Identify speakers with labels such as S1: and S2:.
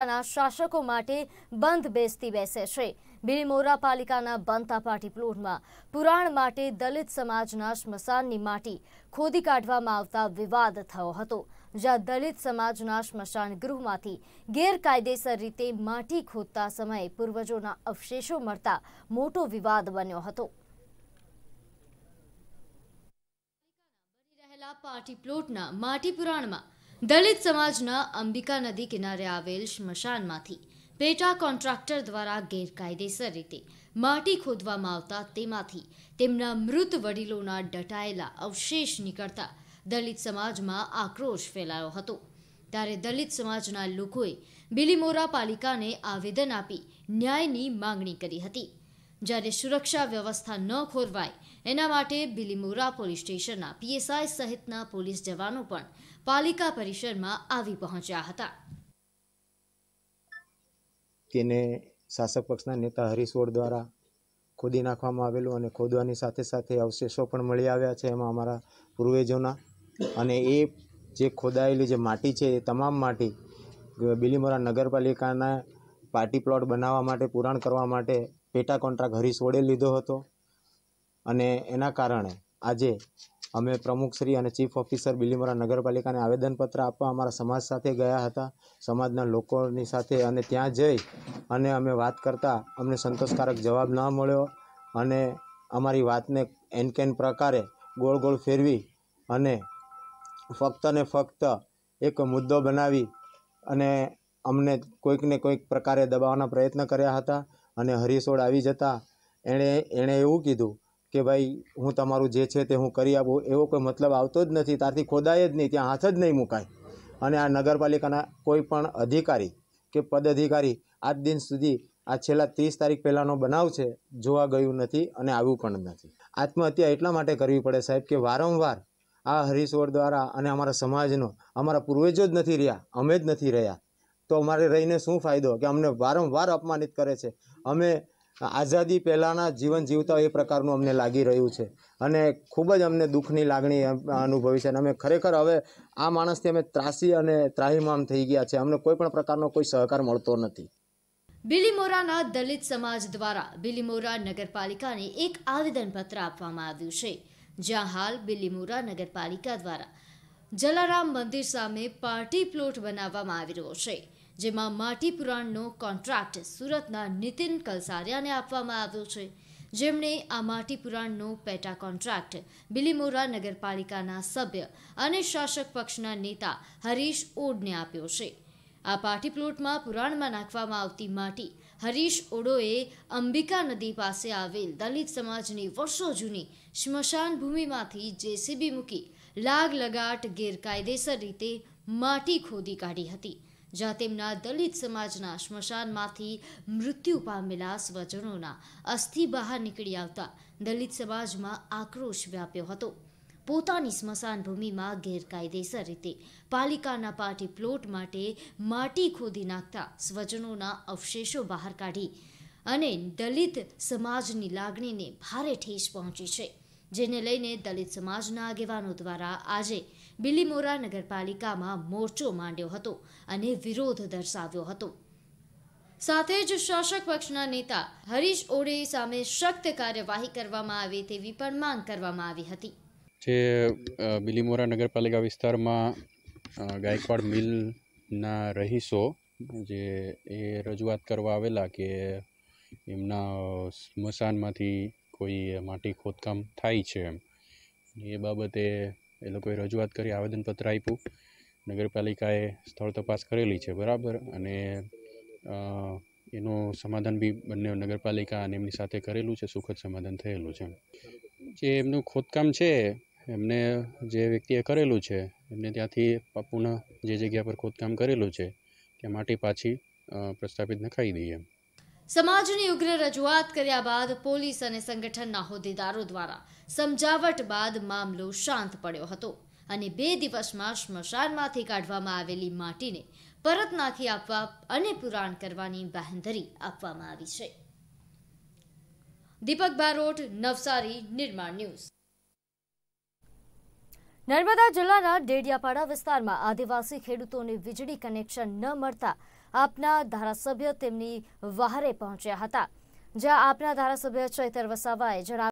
S1: ના શાસકો માટે બંધ બેસતી બેસે છે. બિલીમોરા પાલિકાના બનતા પાટી પ્લોટમાં પુરાણ માટે દલિત સમાજના સ્મશાનની માટી ખોદી કાઢવામાં આવતા વિવાદ થયો હતો, જ્યાં દલિત સમાજના સ્મશાન ગૃહમાંથી ગેરકાયદેસર રીતે માટી ખોદતા સમયે પૂર્વજોના અવશેષો મળતા મોટો વિવાદ બન્યો હતો. પાટી પ્લોટના માટી પુરાણમાં દલિત સમાજના અંબિકા નદી કિનારે આવેલ સ્મશાનમાંથી પેટા કોન્ટ્રાક્ટર દ્વારા ગેરકાયદેસર રીતે માટી ખોદવામાં આવતા તેમાંથી તેમના મૃત વડીલોના ડટાયેલા અવશેષ નીકળતા દલિત સમાજમાં આક્રોશ ફેલાયો હતો. ત્યારે દલિત સમાજના લોકોએ બિલીમોરા પાલિકાને આવેદન આપી ન્યાયની માંગણી કરી હતી. જ્યારે સુરક્ષા વ્યવસ્થા ન ખોરવાય, એના માટે બિલીમોરા પોલીસ સ્ટેશનના પીએસઆઈ સહિતના પોલીસ જવાનો પણ પાલિકા પરિસરમાં આવી પહોંચ્યા હતા.
S2: તેને શાસક પક્ષના નેતા હરીશોળ દ્વારા ખોદી નાખવામાં આવેલું અને ખોદવાની સાથે સાથે અવશેષો પણ મળી આવ્યા છે એમાં અમારા પૂર્વજોના. અને એ જે ખોદાયેલી જે માટી છે એ તમામ માટી બિલીમોરા નગરપાલિકાના પાર્ટી પ્લોટ બનાવવા માટે, પુરાણ કરવા માટે પેટા કોન્ટ્રાક્ટ હરીશ વડે લીધો હતો. અને એના કારણે આજે અમે પ્રમુખશ્રી અને ચીફ ઓફિસર બિલીમોરા નગરપાલિકાને આવેદનપત્ર આપવા અમારા સમાજ સાથે ગયા હતા. સમાજના લોકોની સાથે અને ત્યાં જઈ અને અમે વાત કરતાં અમને સંતોષકારક જવાબ ન મળ્યો અને અમારી વાતને એનકેન પ્રકારે ગોળ ગોળ ફેરવી અને ફક્ત ને ફક્ત એક મુદ્દો બનાવી અને અમને કોઈકને કોઈક પ્રકારે દબાવવાના પ્રયત્ન કર્યા હતા. અને હરીશોડ આવી જતા એણે એણે એવું કીધું કે ભાઈ, હું તમારું જે છે તે હું કરી આપું. એવો કોઈ મતલબ આવતો જ નથી. ત્યારથી ખોદાય જ નહીં. ત્યાં હાથ જ નહીં મુકાય. અને આ નગરપાલિકાના કોઈ પણ અધિકારી કે પદ અધિકારી આજ દિન સુધી આ છેલ્લા ત્રીસ તારીખ પહેલાંનો બનાવ છે, જોવા ગયું નથી અને આવ્યું પણ નથી. આત્મહત્યા એટલા માટે કરવી પડે સાહેબ કે વારંવાર આ હરીશવર દ્વારા અને અમારા સમાજનો, અમારા પૂર્વજો જ નથી રહ્યા. અમે જ નથી રહ્યા. તો અમારે રહીને શું ફાયદો? કે અમને વારંવાર અપમાનિત કરે છે. અમે આઝાદી પહેલાંના જીવન જીવતા એ પ્રકારનું અમને લાગી રહ્યું છે. અને ખૂબ જ અમને દુઃખની લાગણી અનુભવી છે. અને અમે ખરેખર હવે આ માણસથી અમે ત્રાસી અને ત્રાહીમામ થઈ ગયા છે. અમને કોઈ પણ પ્રકારનો કોઈ સહકાર મળતો નથી.
S1: બિલીમોરાના દલિત સમાજ દ્વારા બિલીમોરા નગરપાલિકાને એક આવેદનપત્ર આપવામાં આવ્યું છે. જ્યાં હાલ બિલીમોરા નગરપાલિકા દ્વારા જલારામ મંદિર સામે પાર્ટી પ્લોટ બનાવવામાં આવી રહ્યો છે, જેમાં માટી પુરાણનો કોન્ટ્રાક્ટ સુરતના નીતિન કલસારિયાને આપવામાં આવ્યો છે. જેમણે આ માટી પુરાણનો પેટા કોન્ટ્રાક્ટ બિલીમોરા નગરપાલિકાના સભ્ય અને શાસક પક્ષના નેતા હરીશ ઓડને આપ્યો છે. આ પાર્ટી પ્લોટમાં પુરાણમાં નાખવામાં આવતી માટી હરીશ ઓડોએ અંબિકા નદી પાસે આવેલ દલિત સમાજની વર્ષો જૂની સ્મશાન ભૂમિમાંથી જેસીબી મૂકી લાગ લગાટ ગેરકાયદેસર રીતે માટી ખોદી કાઢી હતી, જ્યાં તેમના દલિત સમાજના સ્મશાનમાંથી મૃત્યુ પામેલા સ્વજનોના અસ્થિ બહાર નીકળી આવતા દલિત સમાજમાં આક્રોશ વ્યાપ્યો હતો. પોતાની સ્મશાન ભૂમિમાં ગેરકાયદેસર રીતે પાલિકાના પાર્ટી પ્લોટ માટે માટી ખોદી નાખતા સ્વજનોના અવશેષો બહાર કાઢી અને દલિત સમાજની લાગણીને ભારે ઠેસ પહોંચી છે. જેને લઈને દલિત સમાજના આગેવાનો દ્વારા આજે બિલીમોરા નગરપાલિકામાં મોરચો માંડ્યો હતો અને વિરોધ દર્શાવ્યો હતો. સાથે જ શાસક પક્ષના નેતા હરીશ ઓડે સામે સખ્ત કાર્યવાહી કરવામાં આવે તેવી પણ માંગ કરવામાં આવી હતી.
S3: જે બિલીમોરા નગરપાલિકા વિસ્તારમાં ગાયકવાડ મિલના રહીશો જે એ રજૂઆત કરવા આવેલા કે એમના સ્મશાનમાંથી કોઈ માટી ખોદકામ થાય છે એમ. એ બાબતે એ લોકોએ રજૂઆત કરી, આવેદનપત્ર આપ્યું. નગરપાલિકાએ સ્થળ તપાસ કરેલી છે, બરાબર. અને એનું સમાધાન બી બંને નગરપાલિકા અને એમની સાથે કરેલું છે, સુખદ સમાધાન થયેલું છે જે એમનું ખોદકામ છે, એમને જે વ્યક્તિએ કરેલું છે, એમને ત્યાંથી પુનઃ જે જગ્યા પર ખોદકામ કરેલું છે, ત્યાં માટી પાછી પ્રસ્થાપિત નખાઈ દઈએ
S1: સમાજની ઉગ્ર રજૂઆત કર્યા બાદ પોલીસ અને સંગઠનના હોદ્દેદારો દ્વારા સમજાવટ બાદ મામલો શાંત પડ્યો હતો અને બે દિવસમાં સ્મશાનમાંથી કાઢવામાં આવેલી માટીને પરત નાખી આપવા અને પુરાણ કરવાની બાંહેધરી આપવામાં આવી છે. દીપક બારોટ, નવસારી, નિર્માણ ન્યૂઝ. નર્મદા જિલ્લાના ડેડિયાપાડા વિસ્તારમાં આદિવાસી ખેડૂતોને વીજળી કનેક્શન ન મળતા આપના ધારાસભ્ય તેમની વહારે પહોંચ્યા હતા. જ્યાં આપના ધારાસભ્ય ચૈતર વસાવાએ જણાવ્યું